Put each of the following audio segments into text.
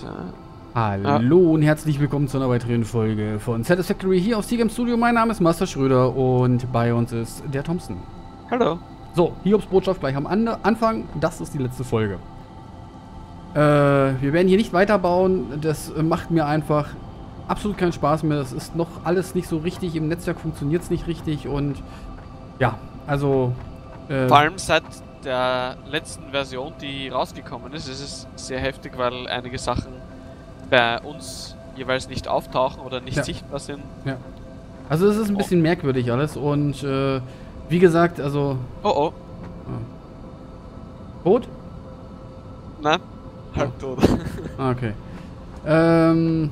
Ja. Hallo und herzlich willkommen zu einer weiteren Folge von Satisfactory hier auf Seagame Studio. Mein Name ist Master Schröder und bei uns ist der Thompson. Hallo. So, Hiobs Botschaft gleich am Anfang. Das ist die letzte Folge. Äh, wir werden hier nicht weiterbauen. Das macht mir einfach absolut keinen Spaß mehr. Das ist noch alles nicht so richtig. Im Netzwerk funktioniert es nicht richtig und ja, also... Äh, Vor allem seit der letzten Version, die rausgekommen ist, ist es sehr heftig, weil einige Sachen bei uns jeweils nicht auftauchen oder nicht ja. sichtbar sind. Ja. Also es ist ein bisschen oh. merkwürdig alles und äh, wie gesagt, also... Oh oh. Ah. Tot? Nein, halb oh. tot. Ah, okay. Ähm,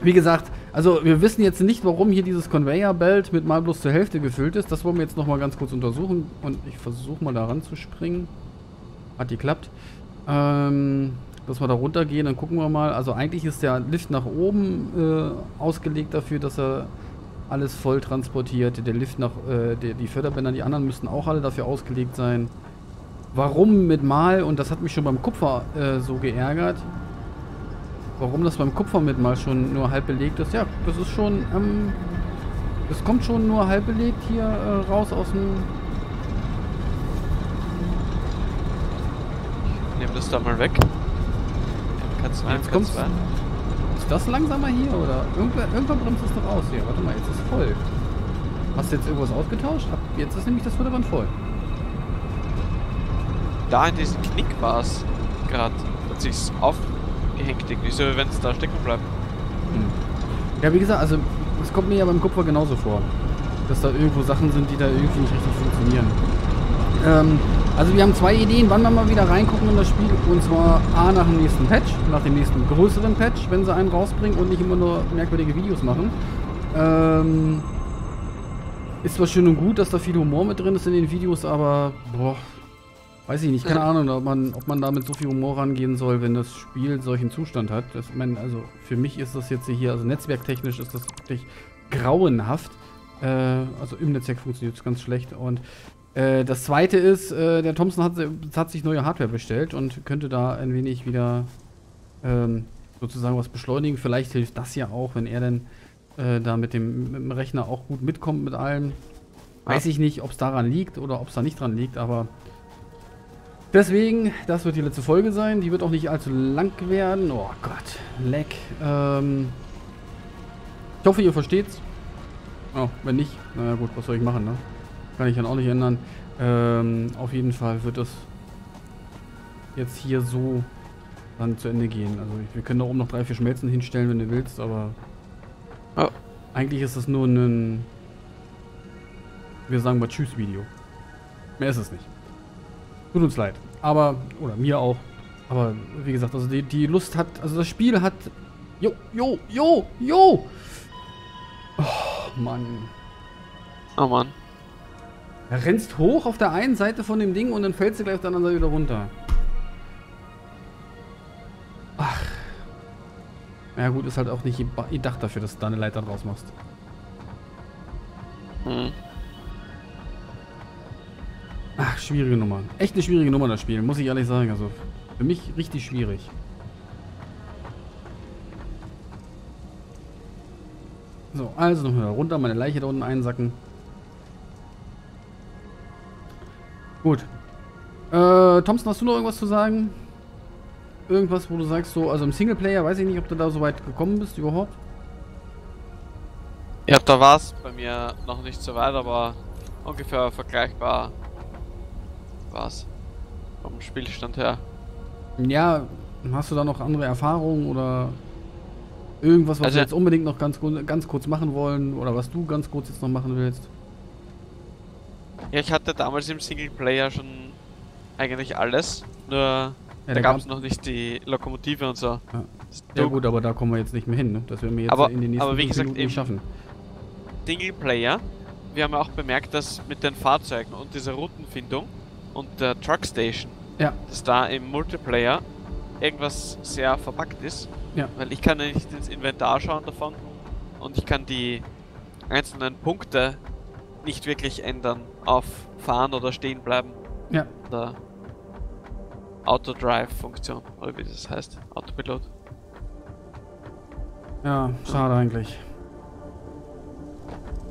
wie gesagt, also wir wissen jetzt nicht, warum hier dieses Conveyor Belt mit mal bloß zur Hälfte gefüllt ist. Das wollen wir jetzt nochmal ganz kurz untersuchen. Und ich versuche mal da ranzuspringen. Hat geklappt. Ähm, dass wir da runtergehen, dann gucken wir mal. Also eigentlich ist der Lift nach oben äh, ausgelegt dafür, dass er alles voll transportiert. Der Lift nach, äh, der, die Förderbänder, die anderen müssten auch alle dafür ausgelegt sein. Warum mit Mal, und das hat mich schon beim Kupfer äh, so geärgert, Warum das beim Kupfermitmal schon nur halb belegt ist, ja, das ist schon, ähm, das kommt schon nur halb belegt hier äh, raus aus dem... Ich nehme das da mal weg. Kannst du mal kommt's. Ist das langsamer hier oder? Irgendwann, irgendwann bremst es doch aus hier. Warte mal, jetzt ist es voll. Hast du jetzt irgendwas ausgetauscht? Jetzt ist nämlich das Förderband voll. Da in diesem Knick war es gerade. Hat sich's auf gehängt irgendwie, so wenn es da stecken bleibt. Hm. Ja, wie gesagt, also es kommt mir ja beim Kupfer genauso vor. Dass da irgendwo Sachen sind, die da irgendwie nicht richtig funktionieren. Ähm, also wir haben zwei Ideen, wann wir mal wieder reingucken in das Spiel. Und zwar A nach dem nächsten Patch, nach dem nächsten größeren Patch, wenn sie einen rausbringen und nicht immer nur merkwürdige Videos machen. Ähm, ist zwar schön und gut, dass da viel Humor mit drin ist in den Videos, aber boah, Weiß ich nicht, keine Ahnung, ob man, ob man da mit so viel Humor rangehen soll, wenn das Spiel solchen Zustand hat. Das, mein, also für mich ist das jetzt hier, also netzwerktechnisch ist das wirklich grauenhaft. Äh, also im Netzwerk funktioniert es ganz schlecht. Und äh, das zweite ist, äh, der Thompson hat, hat, sich neue Hardware bestellt und könnte da ein wenig wieder ähm, sozusagen was beschleunigen. Vielleicht hilft das ja auch, wenn er dann äh, da mit dem, mit dem, Rechner auch gut mitkommt mit allem. Weiß ich nicht, ob es daran liegt oder ob es da nicht dran liegt, aber Deswegen, das wird die letzte Folge sein. Die wird auch nicht allzu lang werden. Oh Gott, leck. Ähm ich hoffe, ihr versteht's. Oh, wenn nicht, naja gut, was soll ich machen, ne? Kann ich dann auch nicht ändern. Ähm, auf jeden Fall wird das jetzt hier so dann zu Ende gehen. Also wir können da oben noch drei, vier Schmelzen hinstellen, wenn du willst, aber oh. eigentlich ist das nur ein, wir sagen mal Tschüss-Video. Mehr ist es nicht. Tut uns leid. Aber, oder mir auch. Aber wie gesagt, also die, die Lust hat, also das Spiel hat. Jo, jo, jo, jo! Oh, Mann. Oh Mann. Er rennst hoch auf der einen Seite von dem Ding und dann fällst du gleich auf der anderen Seite wieder runter. Ach. Ja gut, ist halt auch nicht gedacht dafür, dass du da eine Leiter draus machst. Hm. Schwierige Nummer. Echt eine schwierige Nummer, das Spiel, muss ich ehrlich sagen. Also, für mich richtig schwierig. So, also noch runter, meine Leiche da unten einsacken. Gut. Äh, Thompson, hast du noch irgendwas zu sagen? Irgendwas, wo du sagst, so, also im Singleplayer, weiß ich nicht, ob du da so weit gekommen bist überhaupt? Ja, da war es bei mir noch nicht so weit, aber ungefähr vergleichbar war's. Vom Spielstand her. Ja, hast du da noch andere Erfahrungen oder irgendwas, was also, wir jetzt unbedingt noch ganz, ganz kurz machen wollen oder was du ganz kurz jetzt noch machen willst? Ja, ich hatte damals im Singleplayer schon eigentlich alles, nur ja, da gab es noch nicht die Lokomotive und so. Ja. ja. gut, aber da kommen wir jetzt nicht mehr hin, ne? Das werden wir jetzt aber, in den nächsten aber wie gesagt, Minuten nicht schaffen. Singleplayer, wir haben ja auch bemerkt, dass mit den Fahrzeugen und dieser Routenfindung und der Truck Station, ja. dass da im Multiplayer irgendwas sehr verpackt ist. Ja. Weil ich kann ja nicht ins Inventar schauen davon und ich kann die einzelnen Punkte nicht wirklich ändern auf fahren oder stehen bleiben. Ja. Oder Autodrive-Funktion, oder wie das heißt. Autopilot. Ja, schade eigentlich.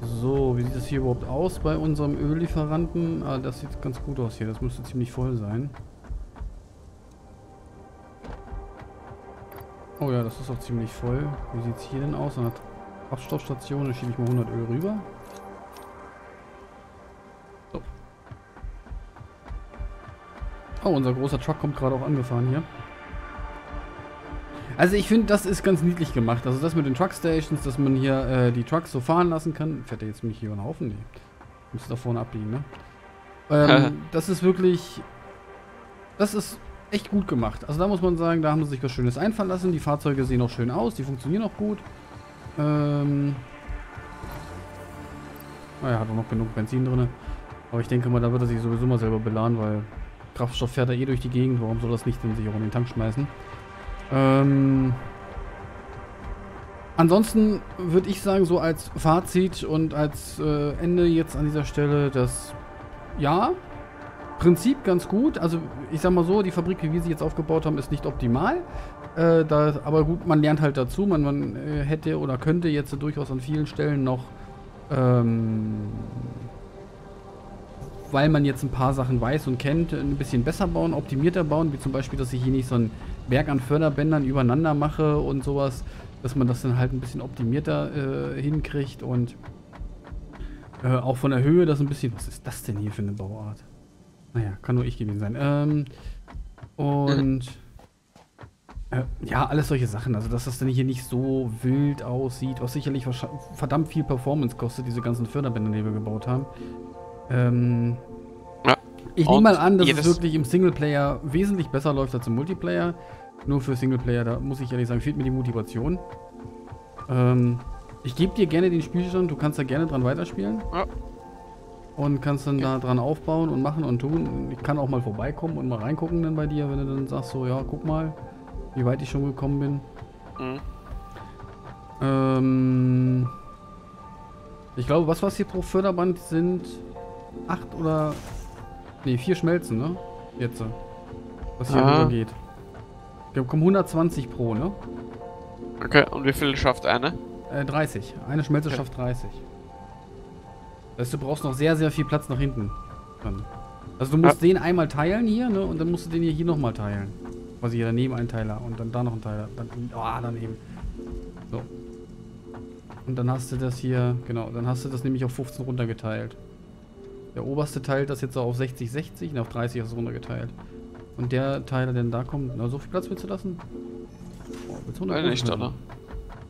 So, wie sieht das hier überhaupt aus bei unserem Öllieferanten? Ah, das sieht ganz gut aus hier. Das müsste ziemlich voll sein. Oh ja, das ist auch ziemlich voll. Wie sieht es hier denn aus? An der Kraftstoffstation, da schiebe ich mal 100 Öl rüber. Oh, unser großer Truck kommt gerade auch angefahren hier. Also ich finde, das ist ganz niedlich gemacht. Also das mit den Truckstations, dass man hier äh, die Trucks so fahren lassen kann. Fährt der jetzt mich hier über den Haufen? Nee. Müsste da vorne abbiegen, ne? Ähm, das ist wirklich... Das ist echt gut gemacht. Also da muss man sagen, da haben sie sich was Schönes einfallen lassen. Die Fahrzeuge sehen auch schön aus, die funktionieren auch gut. Ähm... Naja, hat auch noch genug Benzin drin. Aber ich denke mal, da wird er sich sowieso mal selber beladen, weil Kraftstoff fährt er eh durch die Gegend. Warum soll das nicht in sich auch in den Tank schmeißen? Ähm, ansonsten würde ich sagen, so als Fazit und als äh, Ende jetzt an dieser Stelle, dass ja, Prinzip ganz gut. Also ich sag mal so, die Fabrik, wie wir sie jetzt aufgebaut haben, ist nicht optimal. Äh, da, aber gut, man lernt halt dazu. Man, man äh, hätte oder könnte jetzt durchaus an vielen Stellen noch, ähm, weil man jetzt ein paar Sachen weiß und kennt, ein bisschen besser bauen, optimierter bauen. Wie zum Beispiel, dass ich hier nicht so ein Berg an Förderbändern übereinander mache und sowas, dass man das dann halt ein bisschen optimierter äh, hinkriegt und äh, auch von der Höhe das ein bisschen... Was ist das denn hier für eine Bauart? Naja, kann nur ich gewesen sein. Ähm, und... Äh, ja, alles solche Sachen. Also, dass das dann hier nicht so wild aussieht, was sicherlich verdammt viel Performance kostet, diese ganzen Förderbänder, die wir gebaut haben. Ähm, ich nehme mal an, dass es wirklich im Singleplayer wesentlich besser läuft als im Multiplayer. Nur für Singleplayer, da muss ich ehrlich sagen, fehlt mir die Motivation. Ähm, ich gebe dir gerne den Spielstand, du kannst da gerne dran weiterspielen. Ja. Und kannst dann ja. da dran aufbauen und machen und tun. Ich kann auch mal vorbeikommen und mal reingucken dann bei dir, wenn du dann sagst, so, ja, guck mal, wie weit ich schon gekommen bin. Mhm. Ähm, ich glaube, was was hier pro Förderband sind? Acht oder Ne, vier Schmelzen, ne? Jetzt. Was hier rüber geht. Wir kommen 120 pro, ne? Okay, und wie viel schafft eine? Äh, 30. Eine Schmelze okay. schafft 30. Das heißt, du brauchst noch sehr, sehr viel Platz nach hinten. Also du musst ja. den einmal teilen hier, ne? Und dann musst du den hier, hier nochmal teilen. Quasi hier daneben ein Teiler und dann da noch ein Teiler. Dann, oh, daneben. So. Und dann hast du das hier, genau, dann hast du das nämlich auf 15 runtergeteilt. Der oberste Teil das jetzt auf 60, 60 und auf 30 ist runtergeteilt. Und der Teil, der denn da kommt, na, so viel Platz willst du lassen? Oh, willst du 100 nicht, oder?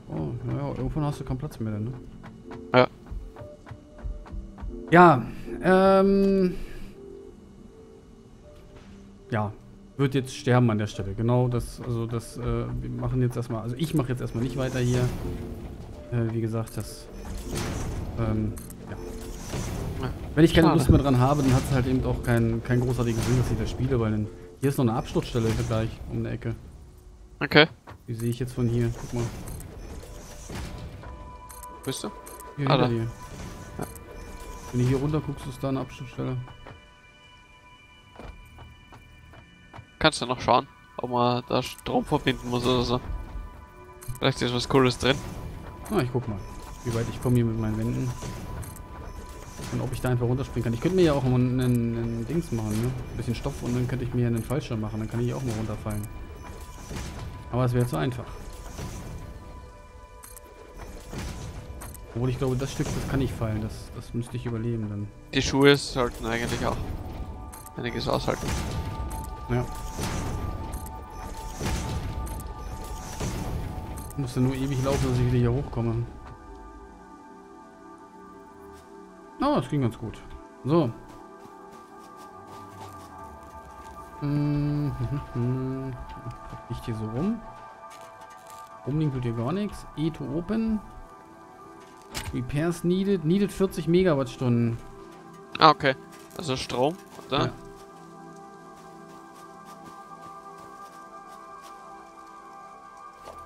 Oh, naja, irgendwann hast du keinen Platz mehr, ne? Ja. Ja, ähm... Ja, wird jetzt sterben an der Stelle. Genau, das, also das, äh, wir machen jetzt erstmal, also ich mache jetzt erstmal nicht weiter hier. Äh, wie gesagt, das, ähm, wenn ich keine Schade. Lust mehr dran habe, dann hat es halt eben auch keinen kein großartigen Sinn, dass ich das spiele, weil dann, hier ist noch eine Absturzstelle gleich um die Ecke. Okay. Die sehe ich jetzt von hier. Guck mal. Bist du? Hier ah, hinter dir. Ja. Wenn du hier runter guckst, ist da eine Absturzstelle. Kannst du noch schauen, ob man da Strom verbinden muss oder so. Vielleicht ist was Cooles drin. Ah, ich guck mal, wie weit ich komme hier mit meinen Wänden. Und ob ich da einfach runterspringen kann. Ich könnte mir ja auch einen, einen Dings machen, ne? Ein bisschen Stoff und dann könnte ich mir einen Fallschirm machen. Dann kann ich auch mal runterfallen. Aber es wäre zu einfach. Obwohl ich glaube, das Stück, das kann nicht fallen. Das, das müsste ich überleben dann. Die Schuhe sollten eigentlich auch einiges aushalten. Ja. Ich musste nur ewig laufen, dass ich wieder hier hochkomme. Oh, das ging ganz gut. So. Hm, hm, hm. Nicht hier so rum. Rumliegen tut hier gar nichts. E to open. Repairs needed. Needed 40 Megawattstunden. Ah, okay. Also Strom, oder? Ja.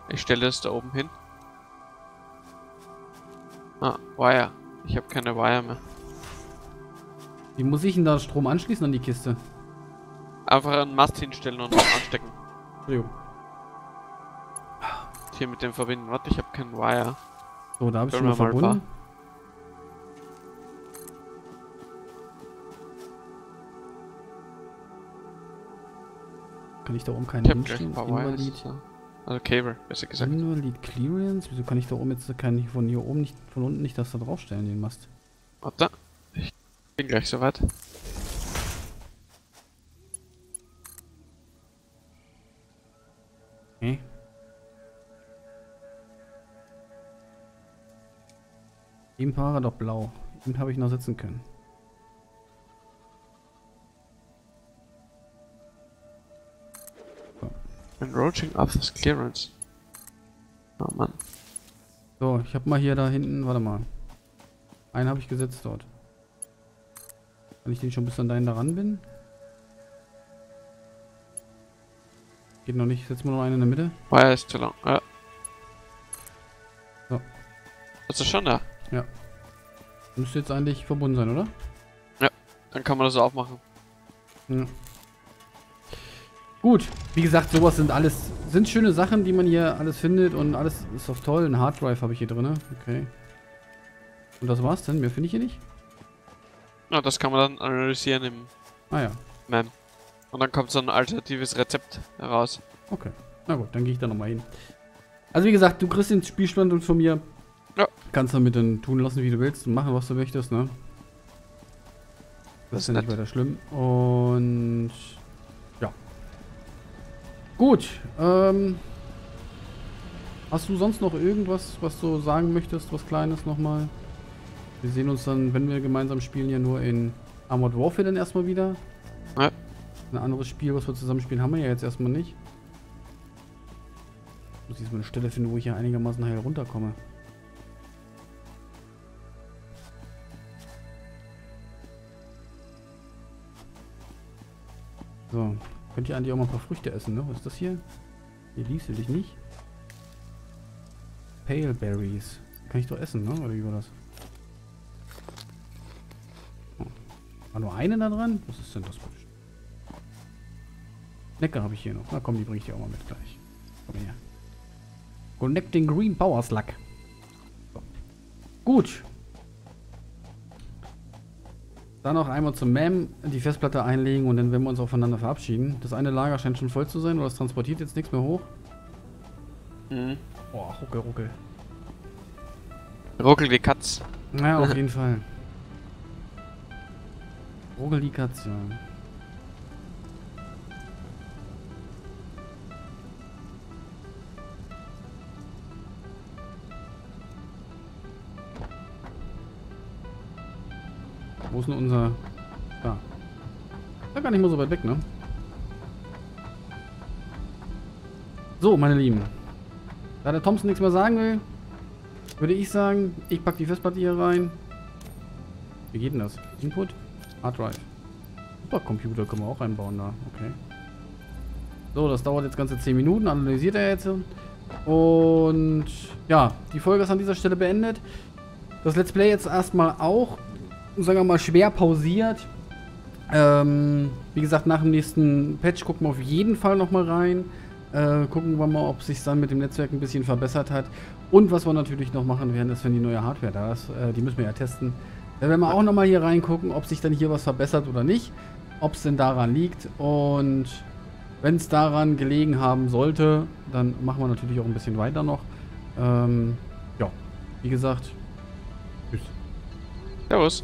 Ich stelle es da oben hin. Ah, Wire. Ich habe keine Wire mehr. Wie muss ich denn da Strom anschließen an die Kiste? Einfach einen Mast hinstellen und anstecken. Jo. hier mit dem verbinden. Warte, ich habe keinen Wire. So, da habe ich schon mal verbunden. Kann ich da oben keinen hinstellen? Invalid. Also Cable, besser gesagt. Invalid Clearance? Wieso kann ich da oben jetzt keinen von hier oben nicht, von unten nicht das da draufstellen, den Mast? Warte. Ich bin gleich soweit. Okay. Eben war er doch blau. Eben habe ich noch sitzen können. Enroaching Office Clearance. Oh Mann. So, ich habe mal hier da hinten, warte mal. Einen habe ich gesetzt dort. Wenn ich den schon bis an deinen da ran bin? Geht noch nicht. Setzen wir noch einen in der Mitte. Oh, er ist zu lang. Ja. So. Ist das schon da? Ja. Müsste jetzt eigentlich verbunden sein, oder? Ja. Dann kann man das aufmachen. Ja. Gut, wie gesagt, sowas sind alles, sind schöne Sachen, die man hier alles findet und alles ist auch toll. Ein Harddrive habe ich hier drin, okay. Und das war's denn? Mehr finde ich hier nicht? Ja, das kann man dann analysieren im ah, ja. MAM. Und dann kommt so ein alternatives Rezept heraus. Okay, na gut, dann gehe ich da nochmal hin. Also wie gesagt, du kriegst den Spielstand von mir. Ja. Kannst damit dann tun lassen, wie du willst und machen, was du möchtest, ne? Das, das ist ja nicht weiter schlimm. Und Gut, ähm, hast du sonst noch irgendwas, was du sagen möchtest, was Kleines nochmal? Wir sehen uns dann, wenn wir gemeinsam spielen, ja nur in Armored Warfare dann erstmal wieder. Ja. Ein anderes Spiel, was wir zusammen spielen, haben wir ja jetzt erstmal nicht. Ich muss jetzt mal eine Stelle finden, wo ich ja einigermaßen heil runterkomme. So, Könnt ihr eigentlich auch mal ein paar Früchte essen, ne? Was ist das hier? Hier liest du dich nicht. Pale Berries. Kann ich doch essen, ne? Oder wie war das? Oh. War nur eine da dran? Was ist denn das? Necker habe ich hier noch. Na komm, die bringe ich dir auch mal mit gleich. Komm her. Connecting Green Power Slug. Gut. Dann noch einmal zum MEM die Festplatte einlegen und dann werden wir uns auch voneinander verabschieden. Das eine Lager scheint schon voll zu sein, oder es transportiert jetzt nichts mehr hoch. Mhm. Boah, ruckel, ruckel. Ruckel die Katz. Naja, auf jeden Fall. Ruckel die Katz, ja. Wo ist denn unser... Da. Da gar nicht mal so weit weg, ne? So, meine Lieben. Da der Thompson nichts mehr sagen will, würde ich sagen, ich packe die Festplatte hier rein. Wie geht denn das? Input? Hard Drive. Supercomputer können wir auch reinbauen da. Okay. So, das dauert jetzt ganze 10 Minuten. Analysiert er jetzt. Und ja, die Folge ist an dieser Stelle beendet. Das Let's Play jetzt erstmal auch sagen wir mal, schwer pausiert. Ähm, wie gesagt, nach dem nächsten Patch gucken wir auf jeden Fall nochmal rein. Äh, gucken wir mal, ob sich dann mit dem Netzwerk ein bisschen verbessert hat. Und was wir natürlich noch machen werden, ist, wenn die neue Hardware da ist. Äh, die müssen wir ja testen. Da werden wir auch nochmal hier reingucken, ob sich dann hier was verbessert oder nicht. Ob es denn daran liegt. Und wenn es daran gelegen haben sollte, dann machen wir natürlich auch ein bisschen weiter noch. Ähm, ja, wie gesagt, tschüss. Servus.